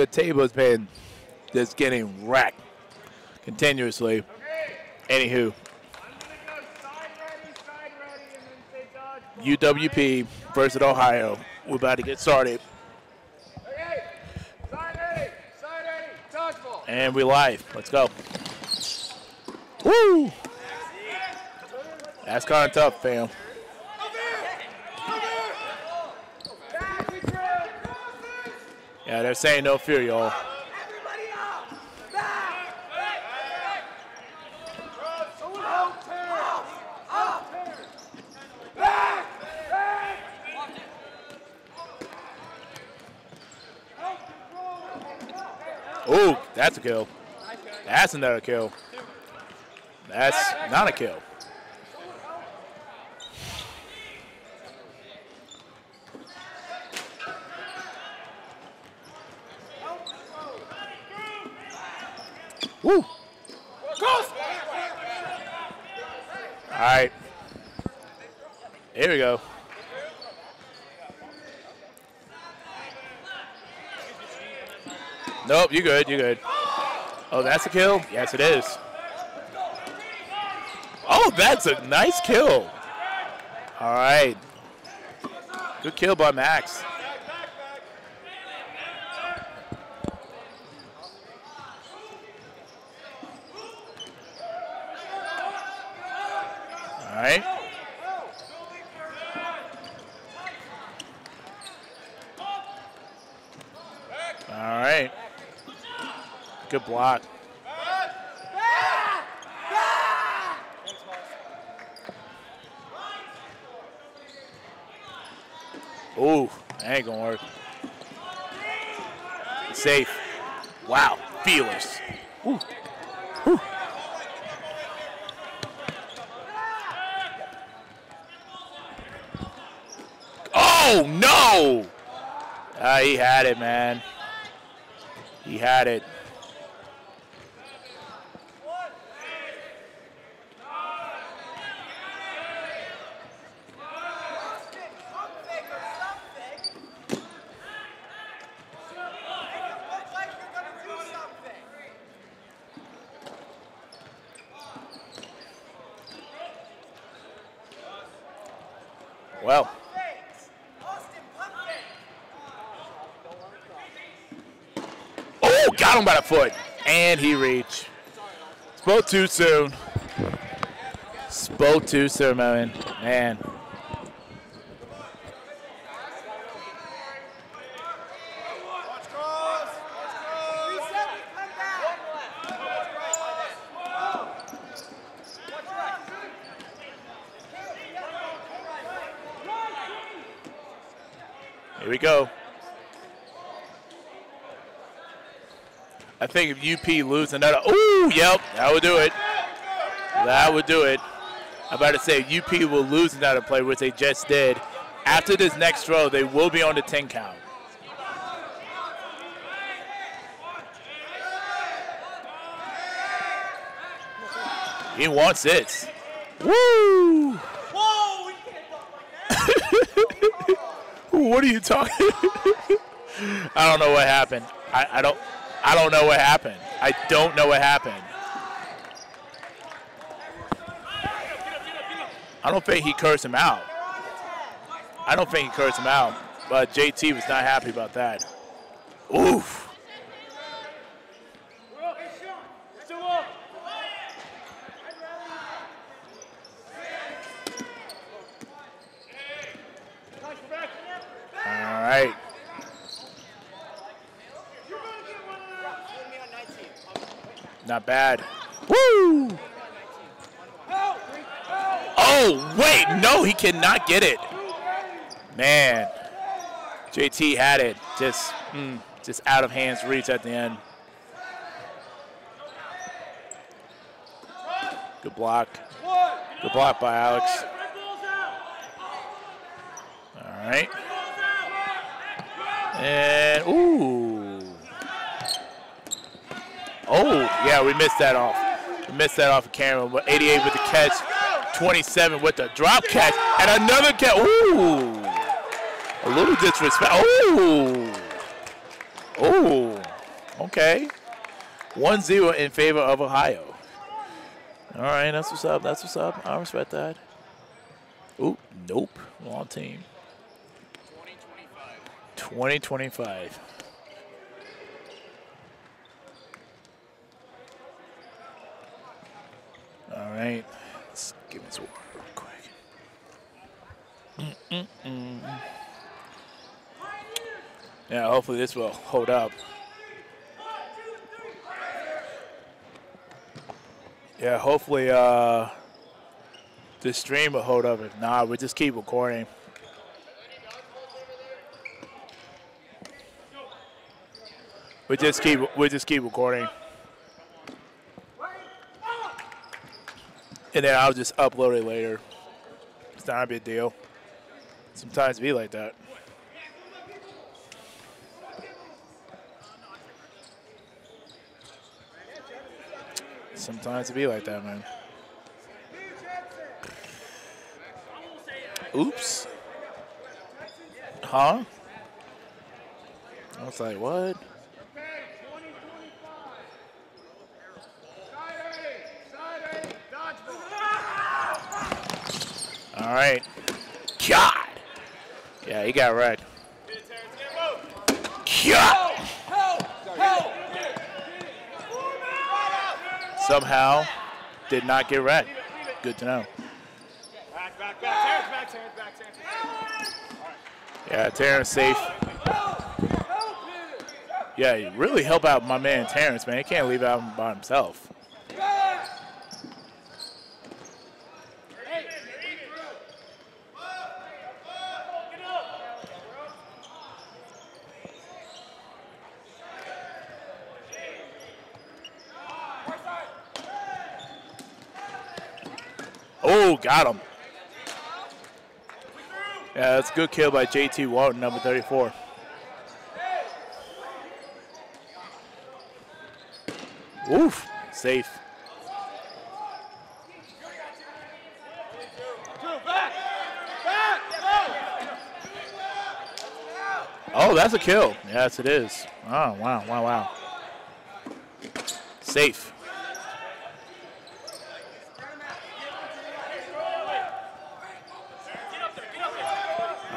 Good table has been just getting wrecked continuously. Anywho, UWP versus Ohio. We're about to get started. And we live. Let's go. Woo! That's kind of tough, fam. Yeah, they're saying no fear, y'all. Ooh, that's a kill. That's another kill. That's not a kill. Right. Here we go. Nope, you good, you good. Oh, that's a kill? Yes, it is. Oh, that's a nice kill. All right. Good kill by Max. All right. All right. Good block. Ooh, that ain't gonna work. Safe. Wow, feelers. Ooh. Ooh. Oh no! Ah, he had it, man. He had it. Well. Oh, got him by the foot. And he reached. Spoke too soon. Spoke too soon, man. Man. Here we go. Think if UP lose another, ooh, yep, that would do it. That would do it. I'm about to say UP will lose another play, which they just did. After this next throw, they will be on the 10 count. He wants it. Woo! what are you talking? I don't know what happened. I, I don't. I don't know what happened. I don't know what happened. I don't think he cursed him out. I don't think he cursed him out, but JT was not happy about that. Oof. All right. Not bad. Woo! Oh, wait, no, he cannot get it. Man, JT had it. Just, mm, just out of hands reach at the end. Good block. Good block by Alex. All right. And, ooh. Oh, yeah, we missed that off. We missed that off of camera. But 88 with the catch, 27 with the drop catch, and another catch. Ooh. A little disrespect. Ooh. Ooh. Okay. 1-0 in favor of Ohio. All right, that's what's up. That's what's up. I respect that. Oop, nope. Wrong team. 2025. All right. Let's give some water real quick. Mm -mm -mm. Yeah, hopefully this will hold up. Yeah, hopefully uh, the stream will hold up. If not, we just keep recording. We just keep we just keep recording. And then I'll just upload it later. It's not a big deal. Sometimes be like that. Sometimes it be like that, man. Oops. Huh? I was like, what? All right. God. Yeah, he got red. God. Somehow did not get red. Good to know. Yeah, Terrence safe. Yeah, really help out my man Terrence, man. He can't leave out by himself. Oh, got him. Yeah, that's a good kill by JT Walton, number 34. Oof, safe. Oh, that's a kill. Yes, it is. Oh, wow, wow, wow. Safe.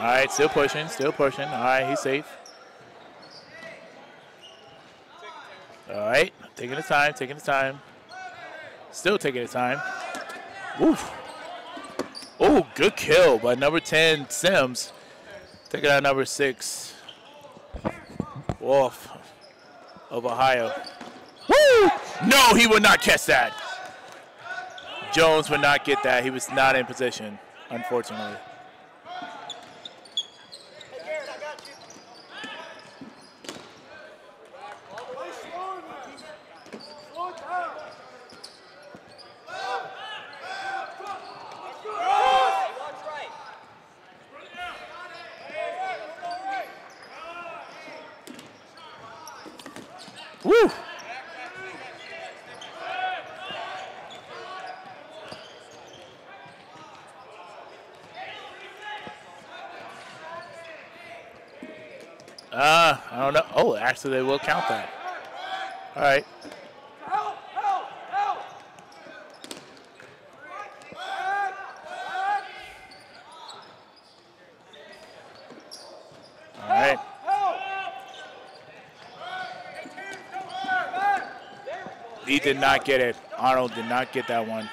All right, still pushing, still pushing. All right, he's safe. All right, taking his time, taking his time. Still taking his time. Oof. Oh, good kill by number 10, Sims. Taking out number six, Wolf of Ohio. Woo! No, he would not catch that. Jones would not get that. He was not in position, unfortunately. Woo! Uh, I don't Oh, they will count that. All right. All right. He did not get it. Arnold did not get that one.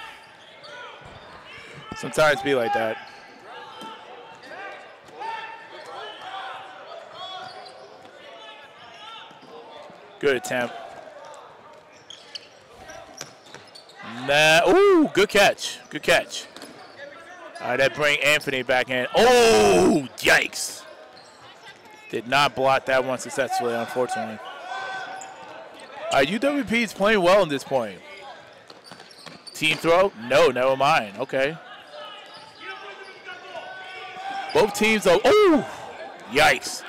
Sometimes be like that. Good attempt. Nah, ooh, good catch. Good catch. All right, that bring Anthony back in. Oh, yikes. Did not block that one successfully, unfortunately. All right, UWP is playing well in this point. Team throw? No, never mind. Okay. Both teams are, oh, yikes.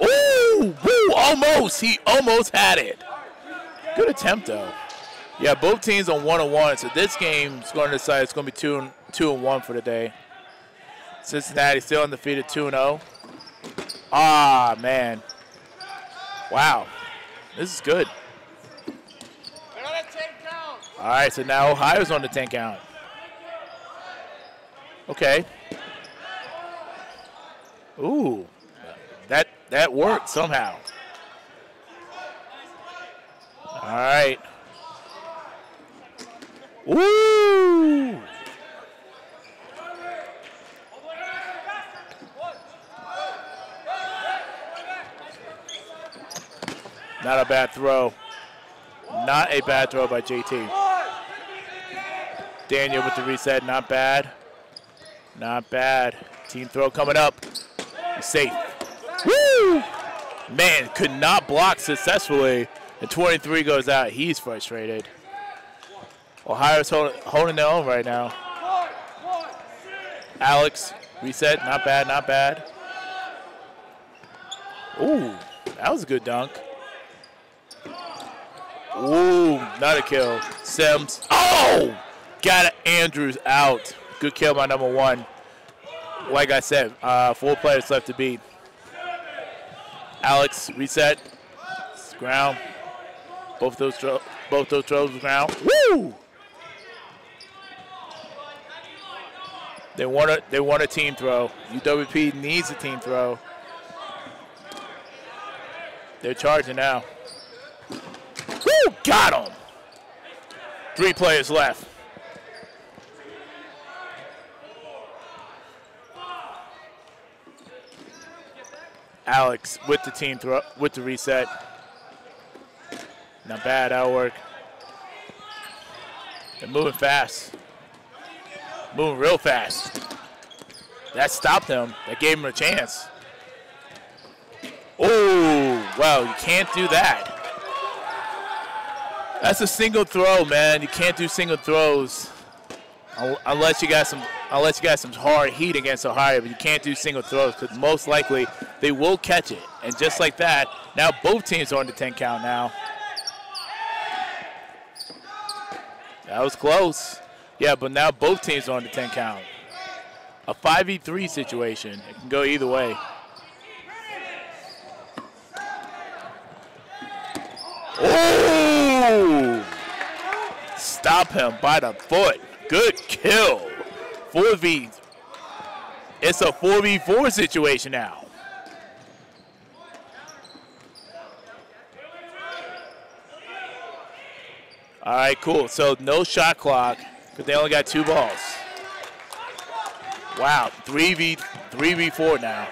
Woo, almost. He almost had it. Good attempt, though. Yeah, both teams on one and one. So this game is going to decide it's going to be two and two and one for the day. Cincinnati still undefeated, two and zero. Ah, man. Wow, this is good. All right, so now Ohio's on the 10 count. Okay. Ooh, that that worked somehow. All right. Ooh. Not a bad throw. Not a bad throw by JT. Daniel with the reset, not bad. Not bad. Team throw coming up. Safe. Woo! Man, could not block successfully. And 23 goes out. He's frustrated. Ohio's hold, holding their own right now. Alex, reset, not bad, not bad. Ooh, that was a good dunk. Ooh, not a kill. Sims. Oh! Got. Andrews out. Good kill by number one. Like I said, uh, four players left to beat. Alex, reset. Ground. Both those both those throws ground. Woo! They want a they want a team throw. UWP needs a team throw. They're charging now. Woo! Got him. Three players left. Alex with the team throw with the reset. Not bad, that'll. They're moving fast. Moving real fast. That stopped them. That gave him a chance. Oh, wow, you can't do that. That's a single throw, man. You can't do single throws unless you got some unless you got some hard heat against Ohio, but you can't do single throws because most likely they will catch it. And just like that, now both teams are on the 10 count now. That was close. Yeah, but now both teams are on the 10 count. A 5v3 situation. It can go either way. Oh! Stop him by the foot. Good kill. 4v. It's a 4v4 situation now. All right, cool. So no shot clock, but they only got two balls. Wow, 3v 3v4 now.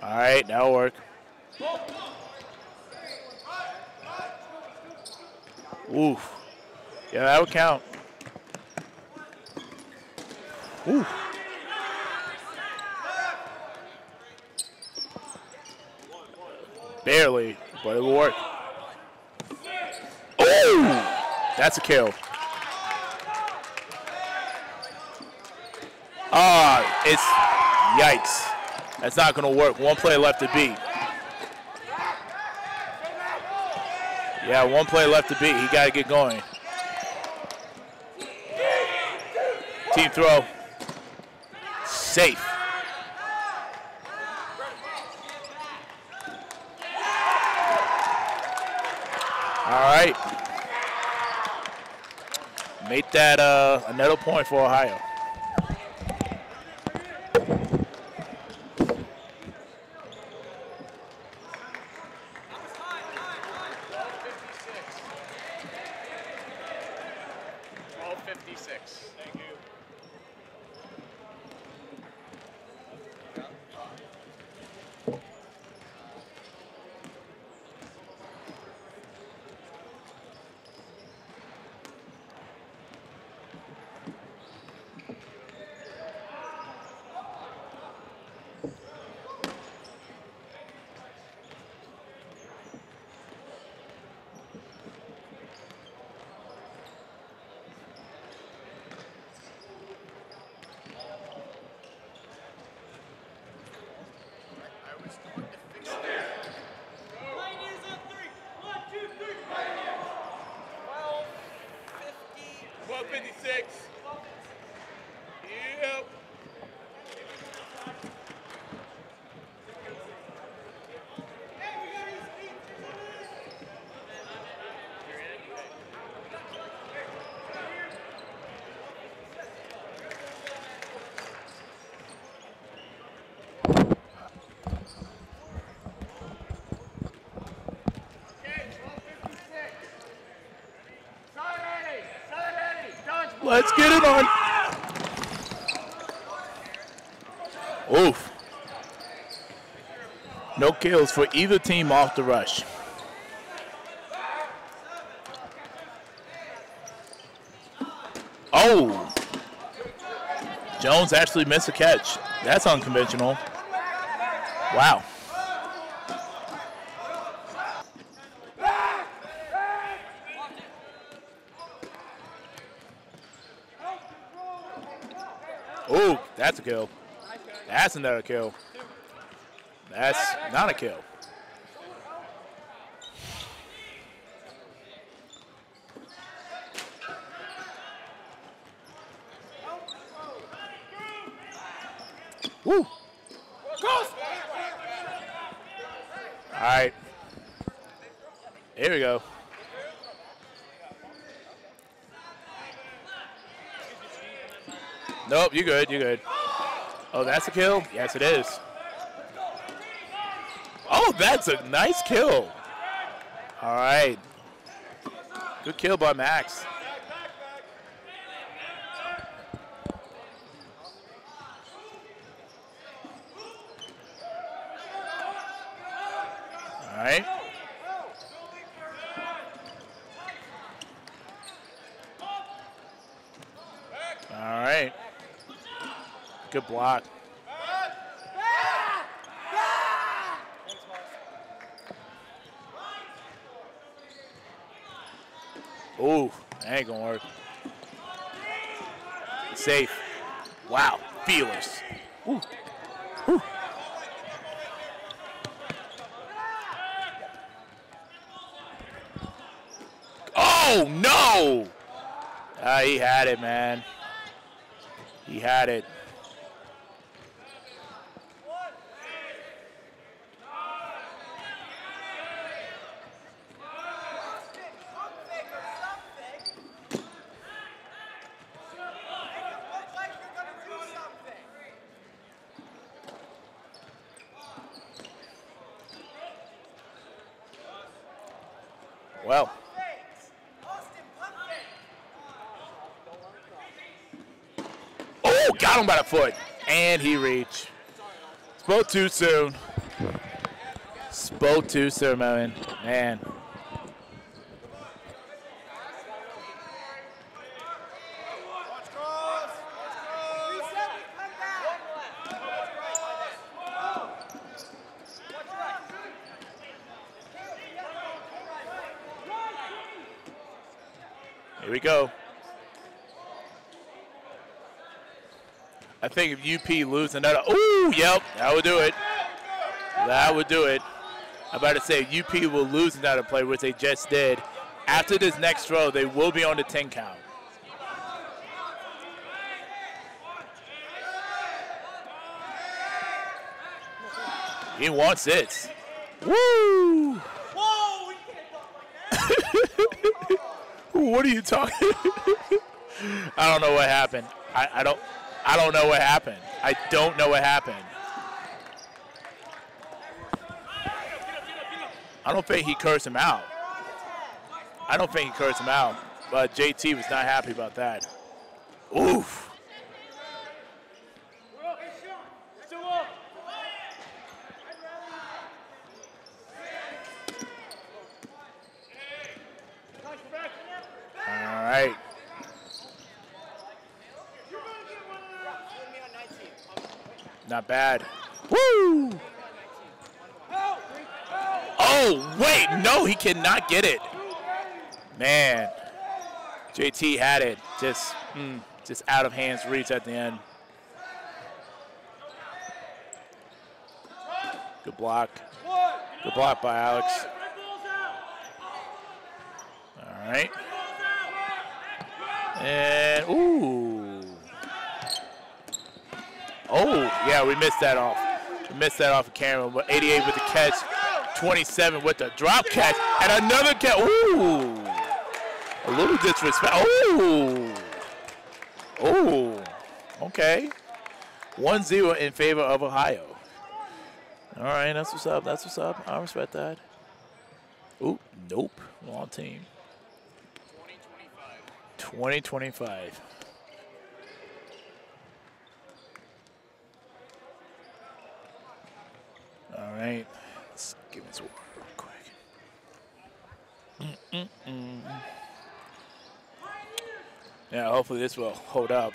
All right, that'll work. Oof. Yeah, that would count. Oof. Barely, but it will work. Oh! That's a kill. Ah, it's yikes. That's not going to work. One play left to beat. Yeah, one play left to beat. He got to get going. Team throw. Safe. All right. Make that uh, another point for Ohio. 56. Yep. Let's get it on. Oof. No kills for either team off the rush. Oh! Jones actually missed a catch. That's unconventional. Wow. Oh, that's a kill. That's another kill. That's not a kill. Woo. All right. Here we go. Nope, you good, you good. Oh, that's a kill? Yes, it is. Oh, that's a nice kill. All right. Good kill by Max. All right. All right. Good block. Ooh, that ain't gonna work. Safe. Wow, feelers. Ooh. Ooh. Oh no! Ah, he had it, man. He had it. Well. Oh, got him by the foot. And he reached. Spoke too soon. Spoke too soon, man. Man. Here we go. I think if UP lose another, oh, yep, that would do it. That would do it. I'm about to say UP will lose another play, which they just did. After this next throw, they will be on the 10 count. He wants this. Woo! what are you talking? I don't know what happened. I, I don't I don't know what happened. I don't know what happened. I don't think he cursed him out. I don't think he cursed him out. But JT was not happy about that. Oof. All right. Not bad. Woo! Oh, wait, no, he cannot get it. Man, JT had it, just, mm, just out of hands reach at the end. Good block. Good block by Alex. All right. And, ooh. Oh, yeah, we missed that off. We missed that off of camera. But 88 with the catch, 27 with the drop catch, and another catch. Ooh. A little disrespect. Ooh. Ooh. Okay. 1-0 in favor of Ohio. All right, that's what's up. That's what's up. I respect that. Ooh, nope. Wrong team. 2025. All right. Let's give this water real quick. Mm -mm -mm. Yeah, hopefully this will hold up.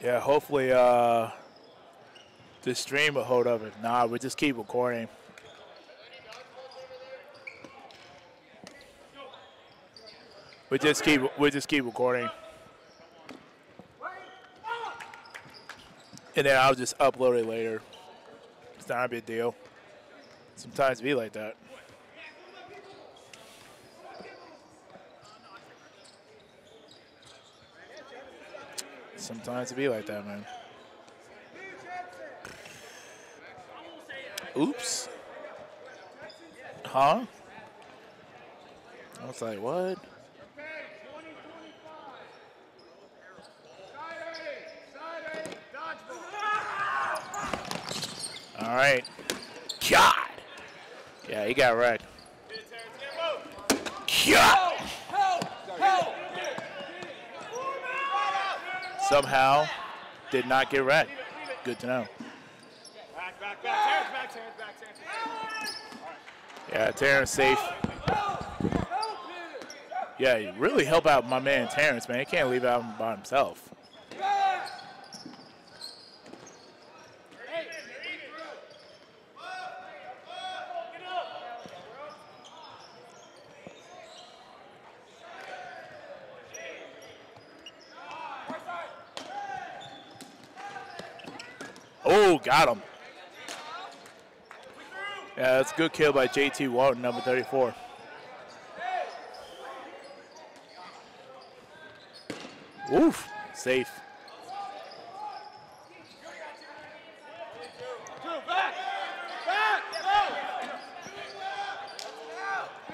Yeah, hopefully uh, this stream will hold up. If not, we just keep recording. We just keep we just keep recording. And then I'll just upload it later. It's not a big deal. Sometimes be like that. Sometimes it be like that, man. Oops. Huh? I was like, what? All right. God. Yeah, he got wrecked. God. Somehow did not get wrecked. Good to know. Yeah, Terrence safe. Yeah, you really help out my man Terrence, man. He can't leave out by himself. Oh, got him. Yeah, that's a good kill by JT Walton, number 34. Oof, safe.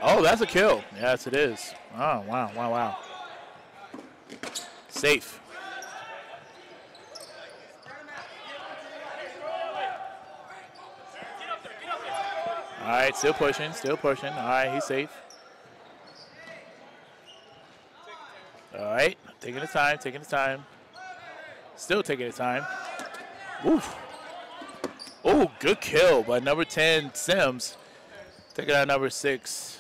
Oh, that's a kill. Yes, it is. Oh, wow, wow, wow. Safe. All right, still pushing, still pushing. All right, he's safe. All right, taking his time, taking his time. Still taking his time. Oof. Oh, good kill by number 10, Sims. Taking out number six,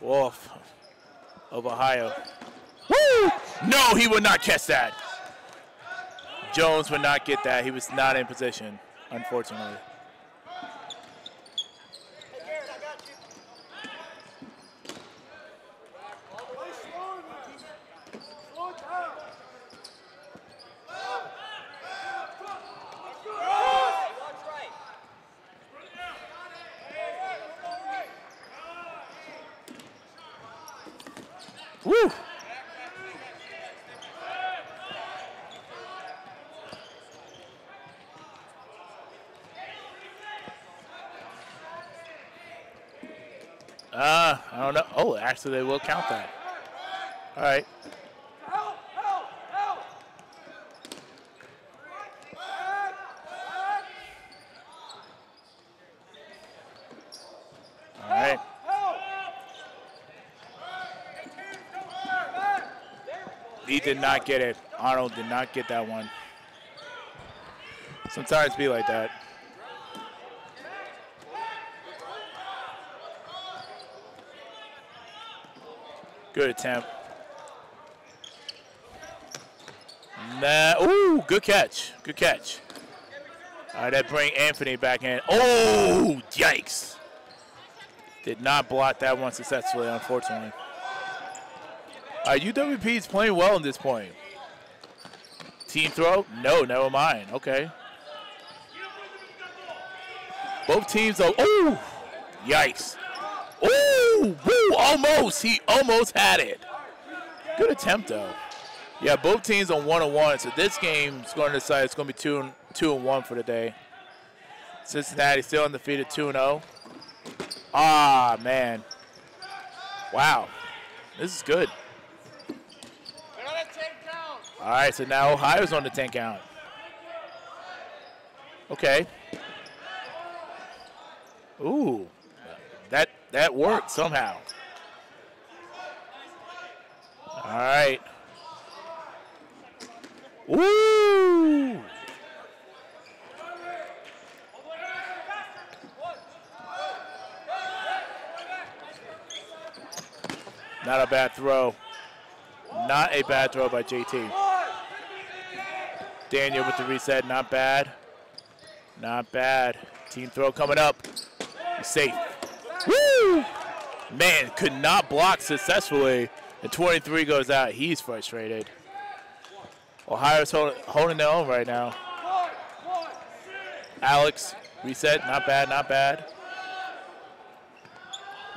Wolf of Ohio. Woo! No, he would not catch that. Jones would not get that. He was not in position, unfortunately. Woo! Uh, I don't know. Actually, they will count that. All right. All right. He did not get it. Arnold did not get that one. Sometimes be like that. Good attempt. Nah, ooh, good catch. Good catch. All right, that bring Anthony back in. Oh, yikes. Did not block that one successfully, unfortunately. Right, UWP is playing well in this point. Team throw? No, never mind. Okay. Both teams are, oh, yikes. Oh, woo, almost. He almost had it. Good attempt, though. Yeah, both teams on one and one. So this game is going to decide it's going to be two and two and one for the day. Cincinnati still undefeated, two and zero. Ah, man. Wow, this is good. All right, so now Ohio's on the 10 count. Okay. Ooh, that worked somehow. All right. Woo! Not a bad throw. Not a bad throw by JT. Daniel with the reset, not bad. Not bad. Team throw coming up. He's safe. Woo! Man, could not block successfully. And 23 goes out. He's frustrated. Ohio's hold, holding their own right now. Alex, reset, not bad, not bad.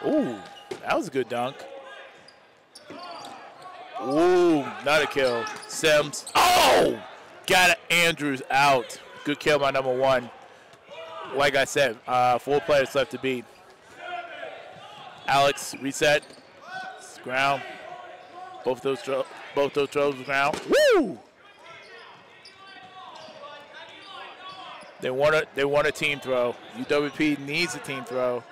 Ooh, that was a good dunk. Ooh, not a kill. Sims. Oh! Got. Andrews out. Good kill by number one. Like I said, uh, four players left to beat. Alex, reset. Ground. Both those both those throws ground. Woo! They want a they want a team throw. UWP needs a team throw.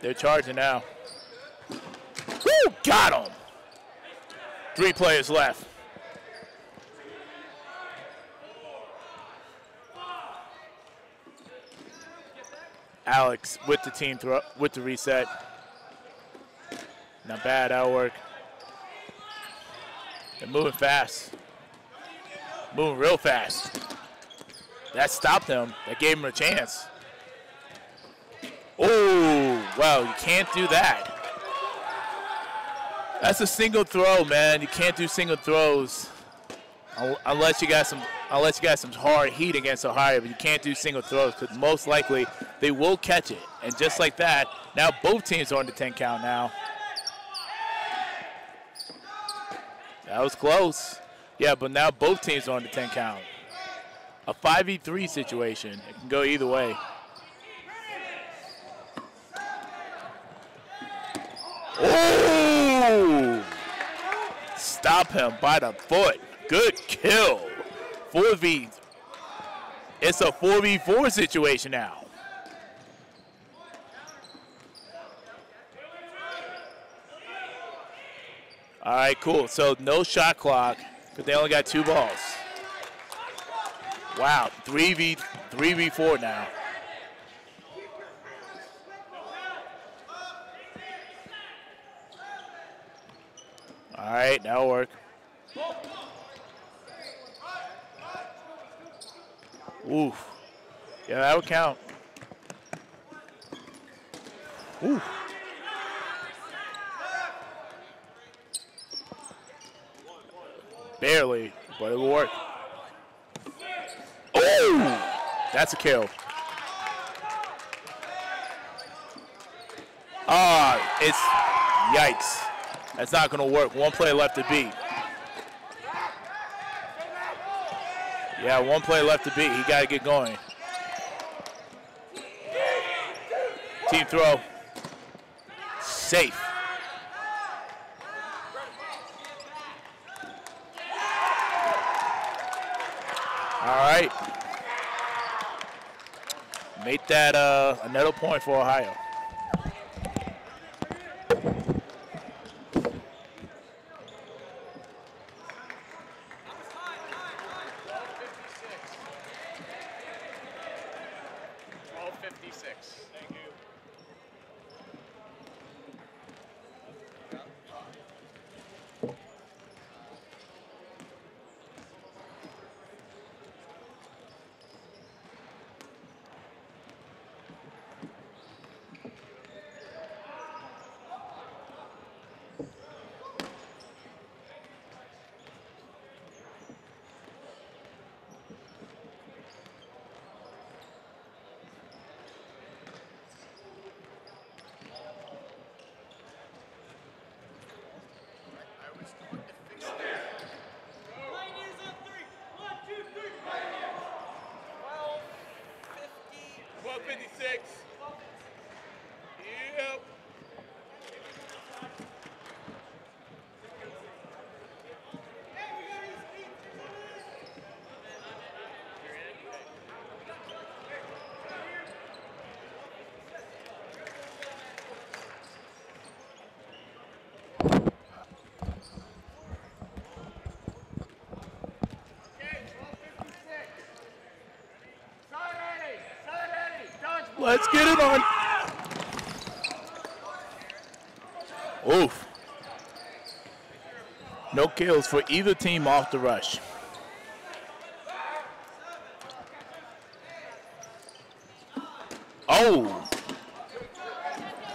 They're charging now. Woo! Got him. Three players left. Alex with the team throw with the reset. Not bad, that'll work. They're moving fast. Moving real fast. That stopped him. That gave him a chance. Oh, wow, you can't do that. That's a single throw, man. You can't do single throws unless you got some unless you got some hard heat against Ohio, but you can't do single throws because most likely they will catch it. And just like that, now both teams are on the 10 count now. That was close. Yeah, but now both teams are on the 10 count. A 5v3 situation. It can go either way. Stop him by the foot. Good kill. 4v. It's a 4v4 situation now. All right, cool. So no shot clock, but they only got two balls. Wow, 3v 3v4 now. All right, that'll work. Oof. Yeah, that would count. Oof. Barely, but it will work. Oh! That's a kill. Ah, it's yikes. That's not going to work. One play left to beat. Yeah, one play left to beat. He got to get going. Team throw. Safe. All right. Make that uh, another point for Ohio. 56. Let's get it on. Oof. No kills for either team off the rush. Oh!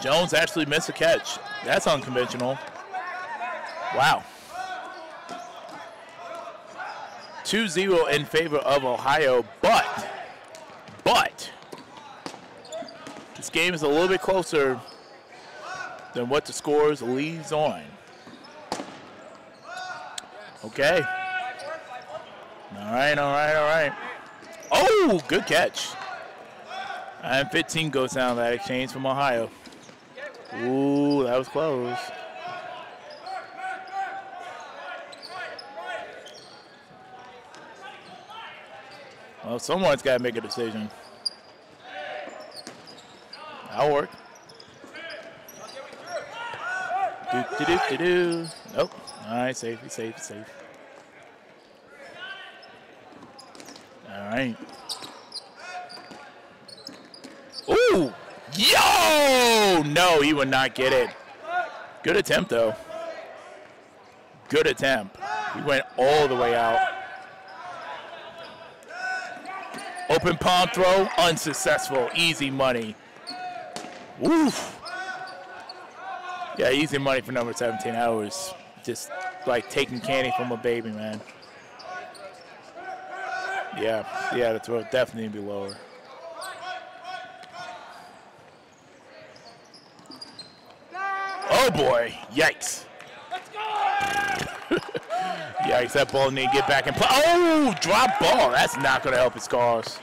Jones actually missed a catch. That's unconventional. Wow. 2-0 in favor of Ohio, but game is a little bit closer than what the scores leads on. Okay. All right, all right, all right. Oh, good catch. And 15 goes down that exchange from Ohio. Ooh, that was close. Well, someone's got to make a decision. That'll work. Do, do, do, do, do. Nope. All right, safe, safe, safe. All right. Ooh! Yo! No, he would not get it. Good attempt, though. Good attempt. He went all the way out. Open palm throw, unsuccessful. Easy money. Woof. Yeah, easy money for number 17. I was just like taking candy from a baby, man. Yeah, yeah, the throw definitely be lower. Oh boy, yikes. yikes, that ball need to get back and play. Oh, drop ball. That's not going to help his cause.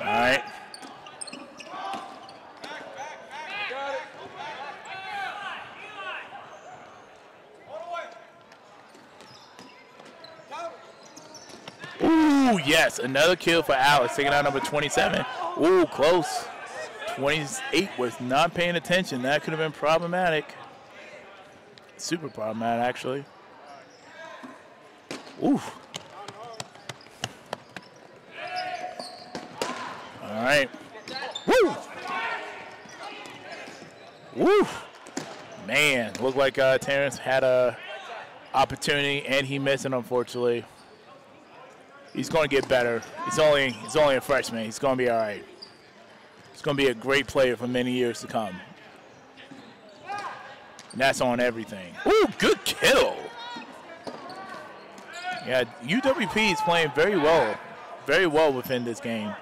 All right. Ooh, yes, another kill for Alex, taking out number 27. Ooh, close. 28 was not paying attention. That could have been problematic. Super problematic, actually. Ooh. All right. Woo! Woo! Man, looked like uh, Terrence had a opportunity and he missed it, unfortunately. He's going to get better. He's only he's only a freshman. He's going to be all right. He's going to be a great player for many years to come. And that's on everything. Ooh, good kill. Yeah, UWP is playing very well, very well within this game.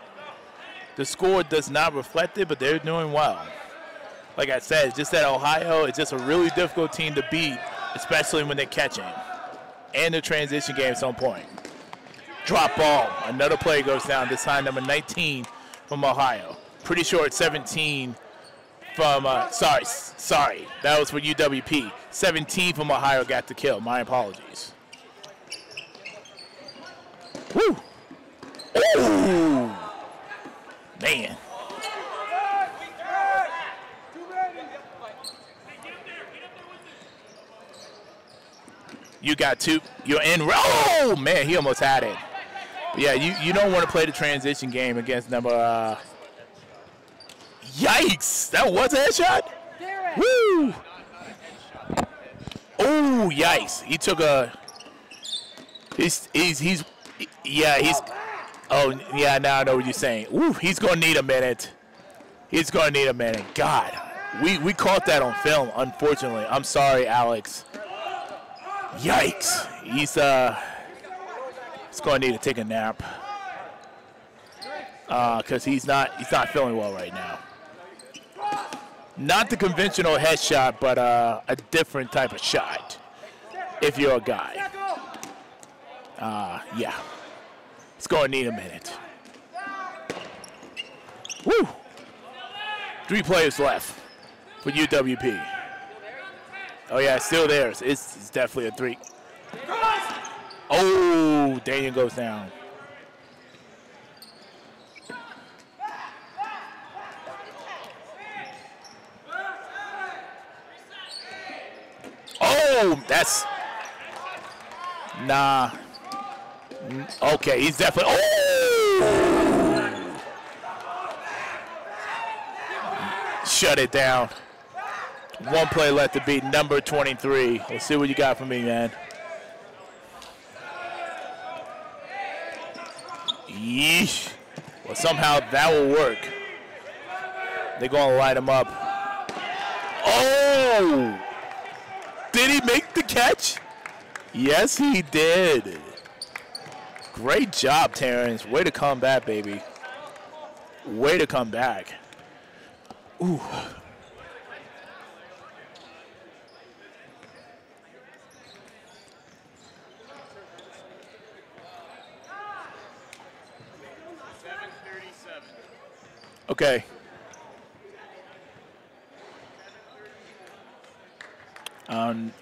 The score does not reflect it, but they're doing well. Like I said, just that Ohio is just a really difficult team to beat, especially when they're catching. And the transition game at some point. Drop ball. Another play goes down, this time number 19 from Ohio. Pretty sure it's 17 from, uh, sorry, sorry. That was for UWP. 17 from Ohio got the kill. My apologies. Woo! Ooh! Man. You got two. You're in. Oh, man, he almost had it. Yeah, you, you don't want to play the transition game against number. Uh, yikes! That was a headshot? Woo! Oh, yikes. He took a. He's, he's, he's, yeah, he's. Oh, yeah, now I know what you're saying. Ooh, he's going to need a minute. He's going to need a minute. God, we, we caught that on film, unfortunately. I'm sorry, Alex. Yikes. He's, uh, he's going to need to take a nap. Because uh, he's not he's not feeling well right now. Not the conventional headshot, but uh, a different type of shot. If you're a guy. Uh, yeah. It's going to need a minute. Woo! Three players left for UWP. Oh, yeah, still there. It's, it's definitely a three. Oh, Daniel goes down. Oh, that's nah. Okay, he's definitely. Oh, shut it down. One play left to beat number 23. Let's see what you got for me, man. Yeesh. Well, somehow that will work. They're going to light him up. Oh! Did he make the catch? Yes, he did. Great job, Terrence. Way to come back, baby. Way to come back. Ooh. Okay.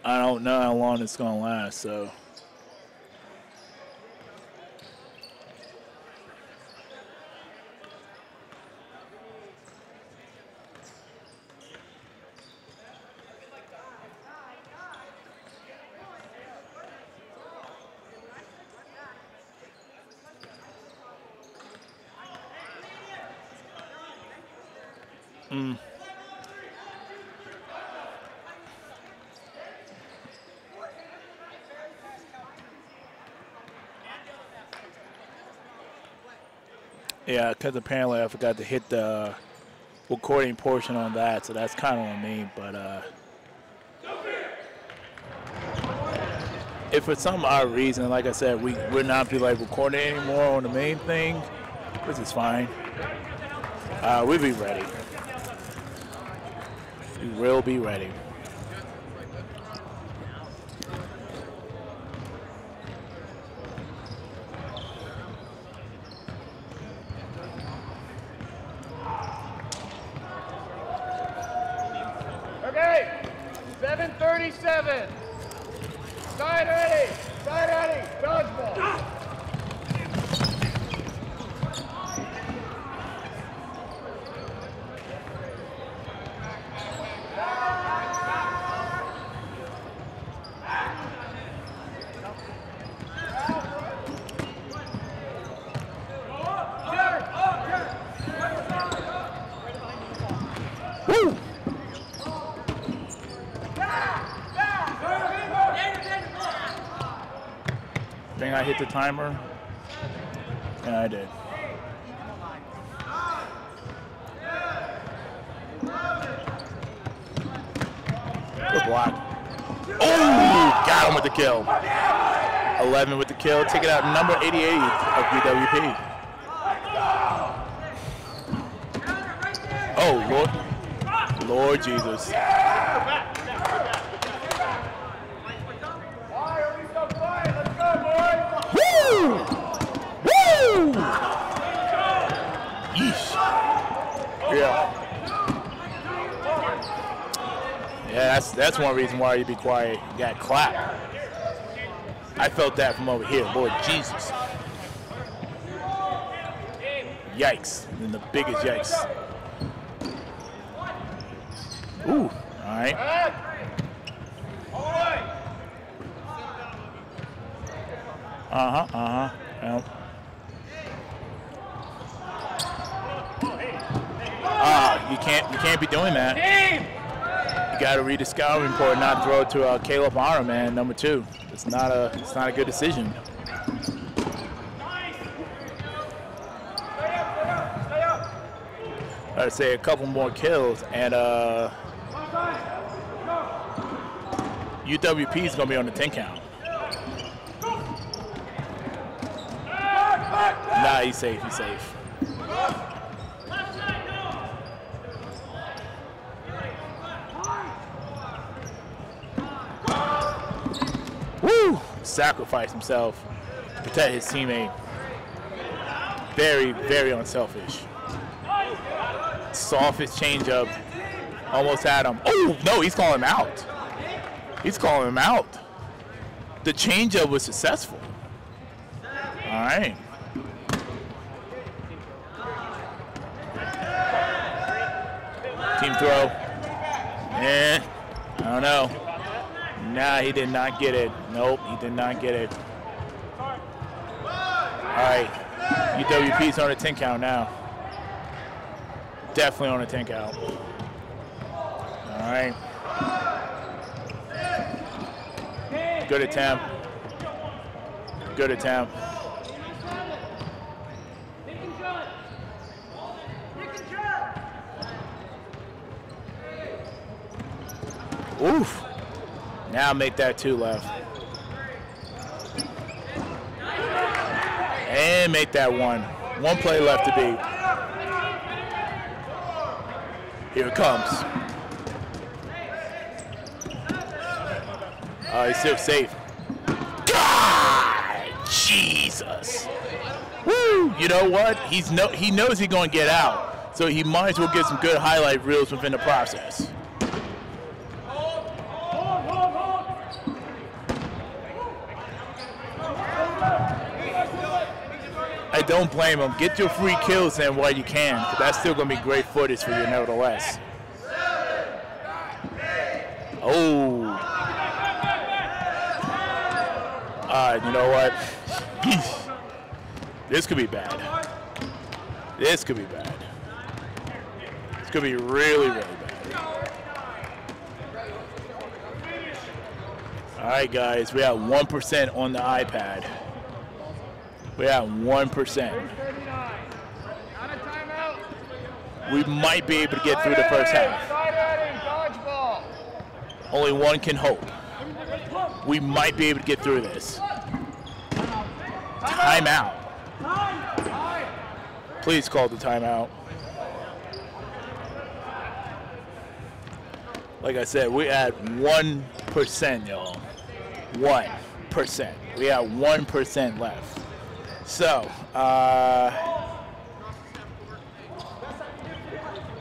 I don't know how long it's going to last, so. Yeah, because apparently I forgot to hit the recording portion on that, so that's kind of on me. But uh, if for some odd reason, like I said, we would not be like recording anymore on the main thing, which is fine. Uh, we'll be ready. We will be ready. Okay, 737. Side ready, side ready, dodgeball. Hit the timer? and I did. Good block. Oh, got him with the kill. 11 with the kill. Take it out number 88 of UWP. Oh, Lord. Lord Jesus. Why are we so quiet? Let's go, boys. Woo! Woo! Yeesh. Yeah. Yeah, that's that's one reason why you be quiet. Got clap. I felt that from over here, Lord Jesus. Yikes. And the biggest yikes. Ooh, all right. Uh-huh, uh-huh. Yep. Ah, you can't you can't be doing that. You got to read the scouting report, not throw it to uh, Caleb Honor, man, number two. It's not a it's not a good decision. I'd say a couple more kills, and uh, UWP is gonna be on the 10 count. Nah, he's safe. He's safe. Woo! Sacrifice himself to protect his teammate. Very, very unselfish. Softest changeup. Almost had him. Oh, no, he's calling him out. He's calling him out. The changeup was successful. All right. Team throw. Eh, I don't know. Nah, he did not get it. Nope, he did not get it. All right, UWP's on a 10 count now. Definitely on a 10 count. All right. Good attempt. Good attempt. Oof. Now make that two left. And make that one. One play left to beat. Here it comes. Uh, he's still safe. God, Jesus. Woo! You know what? He's no, he knows he's going to get out, so he might as well get some good highlight reels within the process. Don't blame him. Get your free kills in while you can. that's still going to be great footage for you nevertheless. Oh. All right, you know what? this could be bad. This could be bad. This could be really, really bad. All right, guys, we have 1% on the iPad. We have 1%. 39. Not a timeout. We might be able to get through the first half. Only one can hope. We might be able to get through this. Timeout. Please call the timeout. Like I said, we at 1%, y'all. 1%. We have 1% left. So, uh,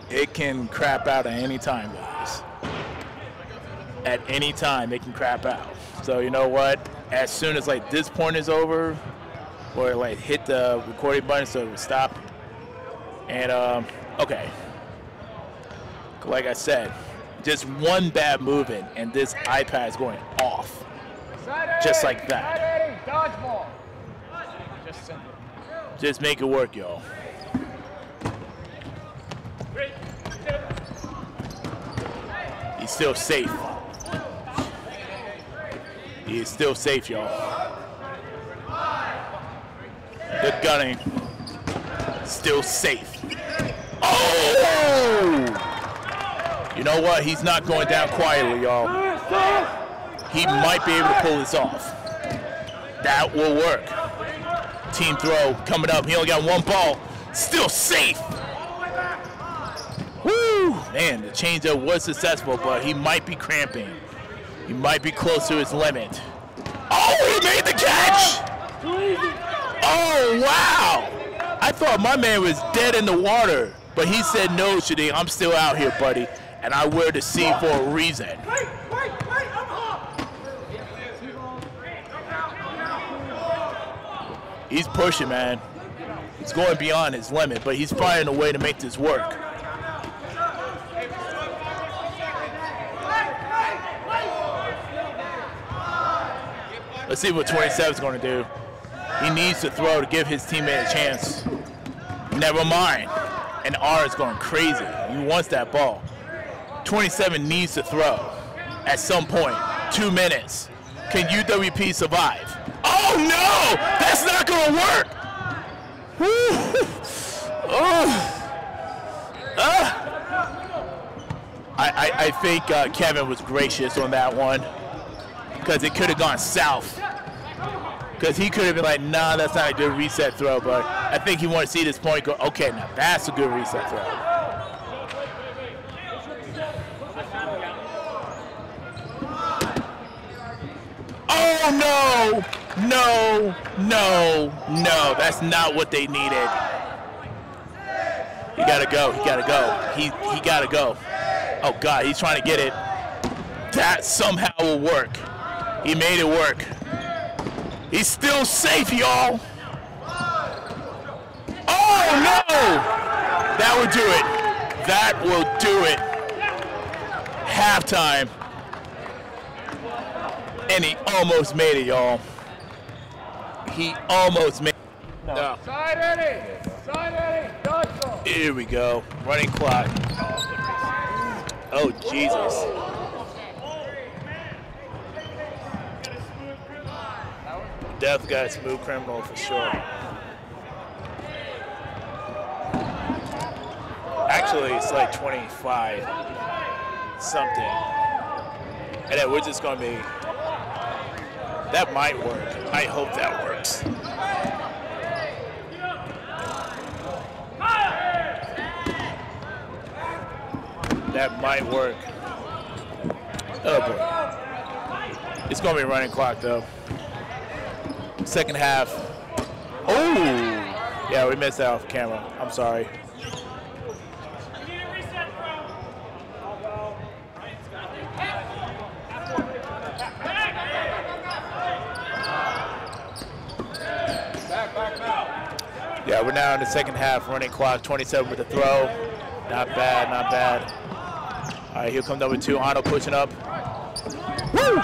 it can crap out at any time, guys at any time it can crap out. So you know what? As soon as like this point is over, or like hit the recording button so it stop. And um, okay, like I said, just one bad movement and this iPad is going off. Just like that. Just make it work, y'all. He's still safe. He is still safe, y'all. The gunning. Still safe. Oh! You know what? He's not going down quietly, y'all. He might be able to pull this off. That will work. Team throw coming up. He only got one ball. Still safe. Woo! Man, the changeup was successful, but he might be cramping. He might be close to his limit. Oh, he made the catch! Oh, wow! I thought my man was dead in the water, but he said, no, Shadi, I'm still out here, buddy, and I wear the C for a reason. He's pushing, man. He's going beyond his limit, but he's finding a way to make this work. Let's see what 27 is going to do. He needs to throw to give his teammate a chance. Never mind. And R is going crazy. He wants that ball. 27 needs to throw at some point. Two minutes. Can UWP survive? Oh no! That's not to work! Oh. Ah. I, I, I think uh, Kevin was gracious on that one because it could have gone south. Because he could have been like, nah, that's not a good reset throw. But I think he wanted to see this point go, okay, now that's a good reset throw. Oh, no, no, no, no. That's not what they needed. He got to go. He got to go. He, he got to go. Oh, God, he's trying to get it. That somehow will work. He made it work. He's still safe, y'all. Oh, no! That will do it. That will do it. Halftime. And he almost made it, y'all. He almost made it. No. Side heading, side heading, dodgeball. Here we go. Running clock. Oh, Jesus. Death got a smooth criminal for sure. Actually, it's like 25 something. And then we're just going to be, that might work. I hope that works. That might work. Oh boy. It's going to be running clock though. Second half. Oh! Yeah, we missed that off camera. I'm sorry. Yeah, we're now in the second half, running clock, 27 with the throw. Not bad, not bad. All right, here come number two, Arnold pushing up. Woo!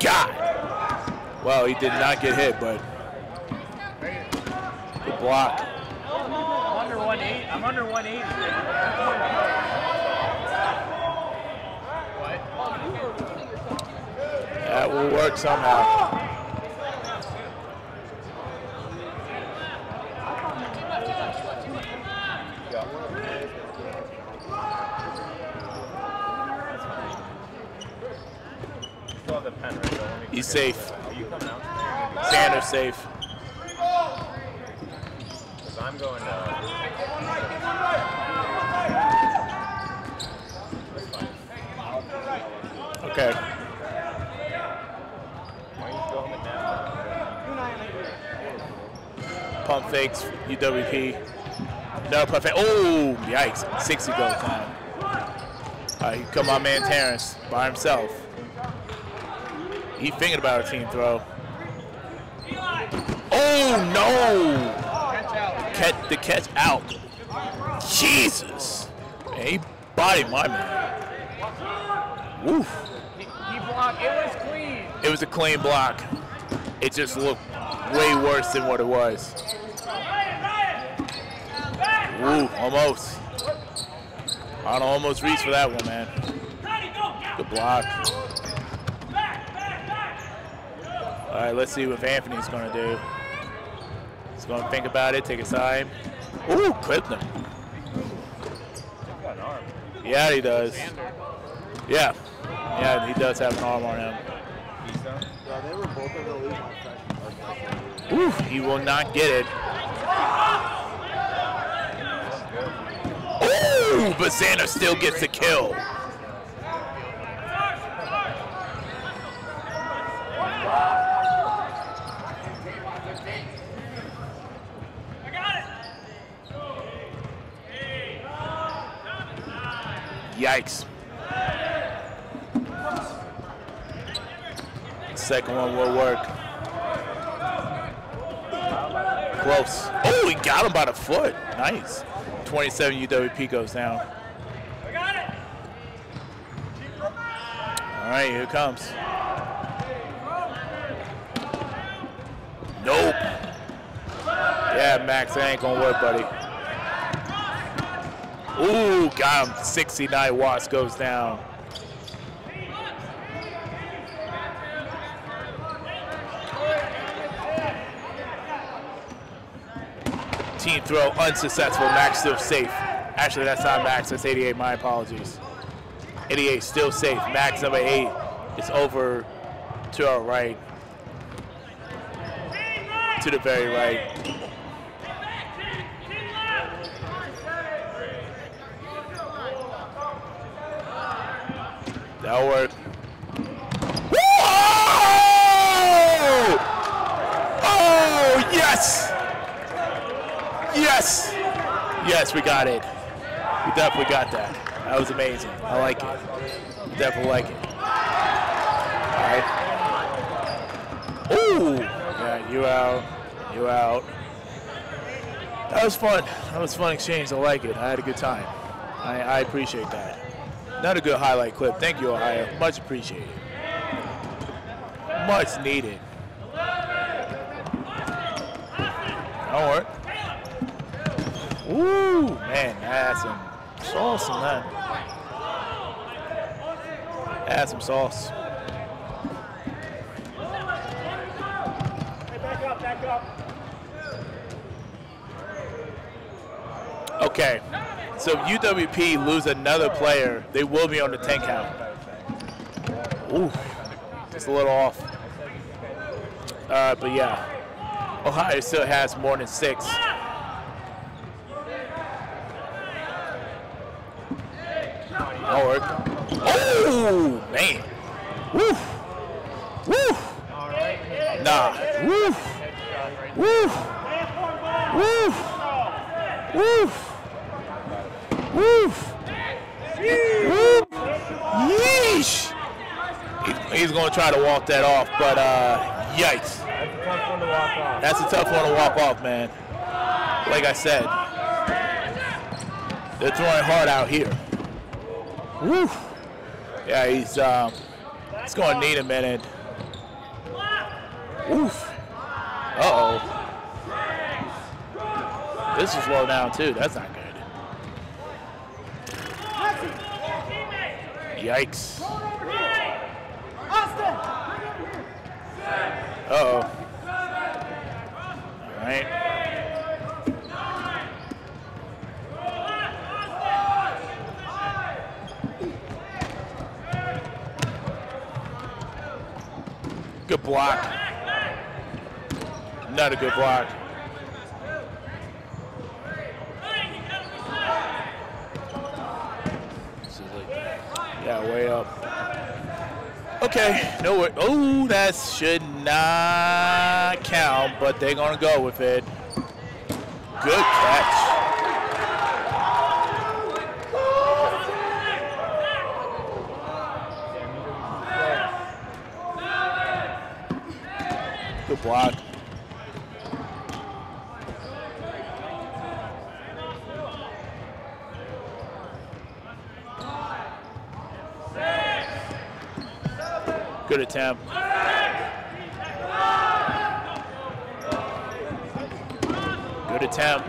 God! Well, he did not get hit, but good block. I'm under 180. I'm under 180. Will work somehow. He's safe. Sanders safe. I'm going Okay. why don't you go home and nap? Pump fakes, UWP. No pump fake. Oh, yikes. 60 go time. All right, come my man Terrence by himself. He thinking about a team throw. Oh, no. Catch the catch out. Jesus. Man, he my man. Woof. It was clean. It was a clean block. It just looked way worse than what it was. Ooh, almost. I almost reached for that one, man. Good block. All right, let's see what Anthony's going to do. He's going to think about it, take a side. Ooh, clipped him. got arm. Yeah, he does. Yeah. Yeah, he does have an arm on him. He's done. Yeah, they were both in the league my freshman. Ooh, he will not get it. But Xander still gets the kill. Yikes. Second one will work. Close. Oh, he got him by the foot. Nice. 27 UWP goes down. All right, here comes. Nope. Yeah, Max, that ain't gonna work, buddy. Ooh, got him. 69 watts goes down. Team throw unsuccessful. Max still safe. Actually, that's not Max. That's 88. My apologies. 88 still safe. Max number eight is over to our right. To the very right. That'll work. Whoa! Oh, yes! Yes! Yes, we got it. We definitely got that. Was amazing. I like it. Definitely like it. All right. Ooh! Yeah, you out. You out. That was fun. That was fun exchange. I like it. I had a good time. I, I appreciate that. Not a good highlight clip. Thank you, Ohio. Much appreciated. Much needed. Don't work. Ooh, man, that's some sauce on that. Add some sauce. Okay, so if UWP lose another player, they will be on the 10 count. Ooh, just a little off. But yeah, Ohio still has more than six. That'll work. Oh, man. Woo. Woo. Nah. Woo. Woo. Woo. Woo. Woo. Woo. Yeesh. He- He's that off, but uh, yikes. That's a tough one to walk off. Man. Like I said, they're throwing hard out here. Woo. Yeah, he's um, he's going to need a minute. Oof. Uh oh. This is low down too. That's not good. Yikes. Uh oh. All right. Good block. Not a good block. This is like, yeah, way up. Okay, no way. Oh, that should not count, but they're gonna go with it. Good catch. Good block. Good attempt. Good attempt.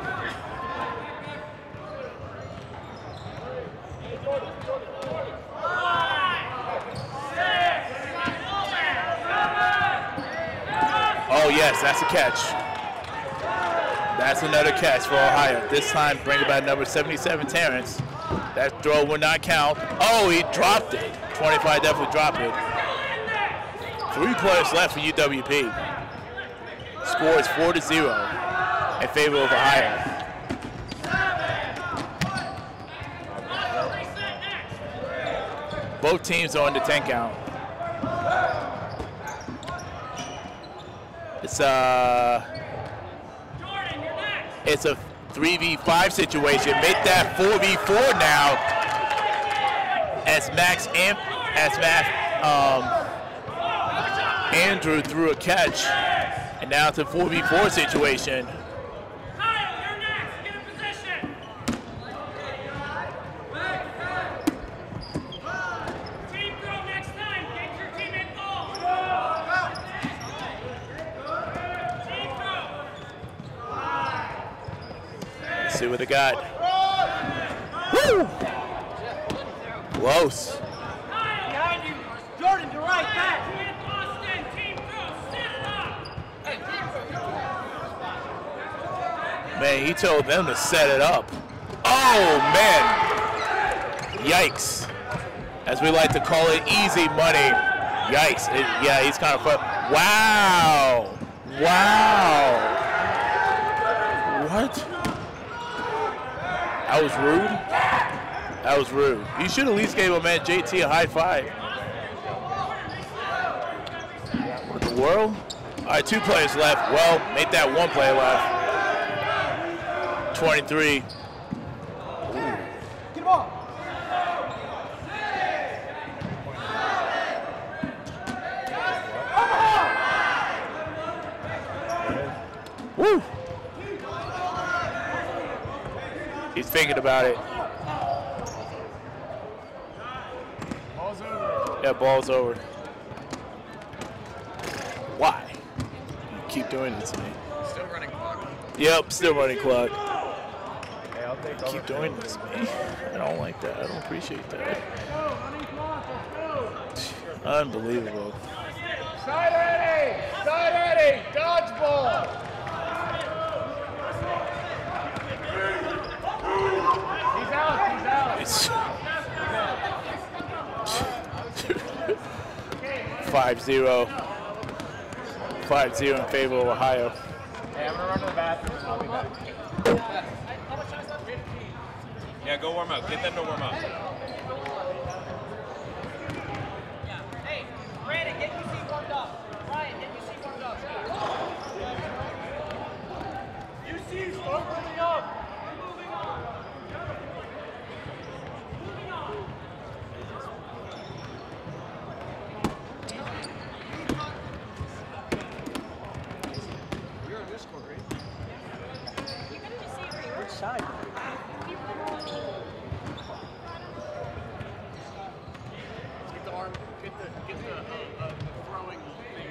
Oh yes, that's a catch. That's another catch for Ohio. This time bring about number 77, Terrence. That throw will not count. Oh, he dropped it. 25 definitely dropped it. Three players left for UWP. Score is 4 to 0 in favor of Ohio. Both teams are on the 10 count. It's uh it's a 3v5 situation. Make that 4v4 now. As Max Am- as Max um, Andrew threw a catch, and now it's a 4v4 situation. See what they got. Woo! Close. Behind you. Jordan to right, back. Man, he told them to set it up. Oh, man. Yikes. As we like to call it, easy money. Yikes. It- yeah, he's kind of. Wow. Wow. What? That was rude. That was rude. You should at least gave a man JT a high five. What the world? All right, two players left. Well, make that one player left. 23. Woo! He's thinking about it. Ball's over. Yeah, ball's over. Why? Keep doing it to me. Still running clock. Yep, still running clock. Hey, I'll take over. Keep doing this to me. I don't like that. I don't appreciate that. Unbelievable. Side ready! Side ready! Dodgeball! He's out, he's out. It's five zero. Five zero in favor of Ohio. Hey, I'm gonna run to the bathroom I'll be back. Yeah, go warm up. Get them to warm up. Hey, Brandon, get seat warmed up. Ryan, get your seat warmed up. You see, start moving up. We're moving on. Moving on. Which side? Get the arm. Get the get the uh, uh, the throwing thing.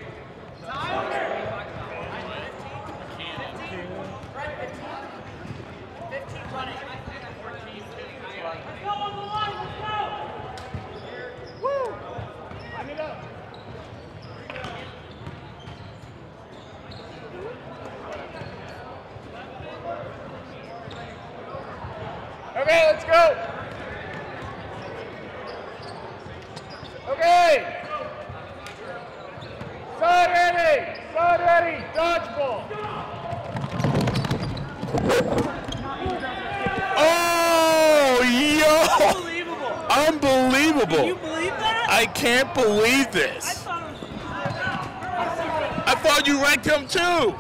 Let's go on the line, let's go. Line it up. Okay, let's go. Okay. Side ready. Side ready. Dodgeball. Oh, yo! Unbelievable. Unbelievable! Can you believe that? I can't believe I this. thought it was. I thought you ranked him too.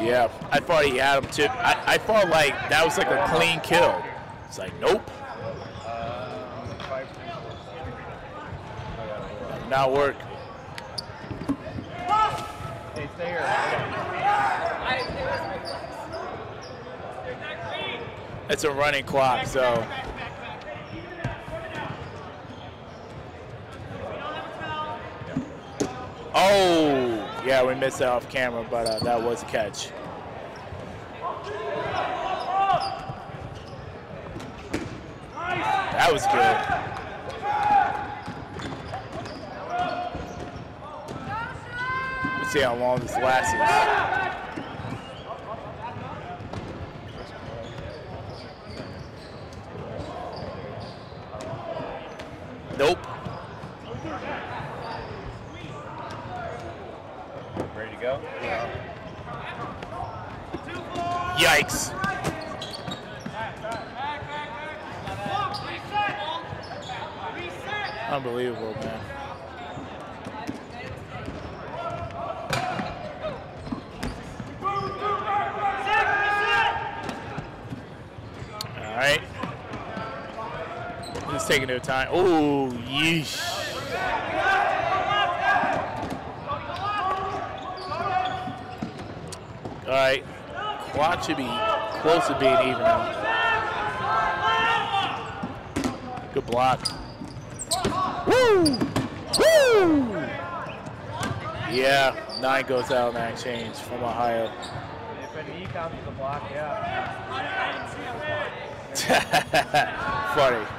Yeah, I he him. I, I thought like that was like a clean kill. It's like nope, not work. Stay. It's a running clock, so. Oh, yeah, we missed that off camera, but uh, that was a catch. That was good. Let's see how long this lasts. Nope. Ready to go? Yikes. Unbelievable, man. All right. Just time. Oh, yeesh. All right. Quad should be close to being even. Good block. Woo! Woo! Yeah, nine goes out in that exchange from Ohio. If a knee counts as a block, yeah. Funny.